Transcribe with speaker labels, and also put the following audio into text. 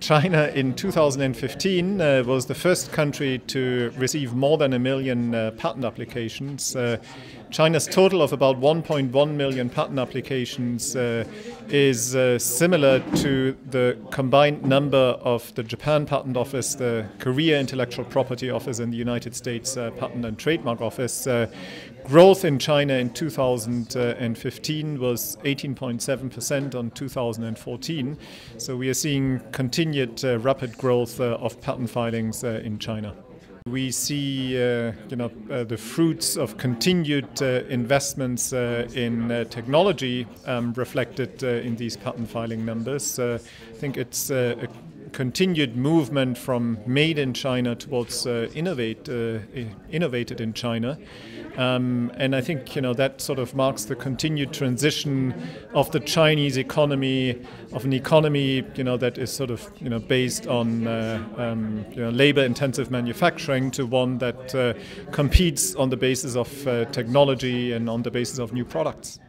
Speaker 1: China in 2015 uh, was the first country to receive more than a million uh, patent applications. Uh, China's total of about 1.1 million patent applications uh, is uh, similar to the combined number of the Japan Patent Office, the Korea Intellectual Property Office, and the United States uh, Patent and Trademark Office. Growth in China in 2015 was 18.7% on 2014. So we are seeing continued rapid growth of patent filings in China. We see, uh, you know, uh, the fruits of continued uh, investments uh, in uh, technology um, reflected uh, in these patent filing numbers. I think it's a continued movement from made in China towards innovate, innovated in China. Um, and I think you know that sort of marks the continued transition of the Chinese economy, of an economy you know that is sort of you know based on uh, um, you know, labor-intensive manufacturing to one that uh, competes on the basis of uh, technology and on the basis of new products.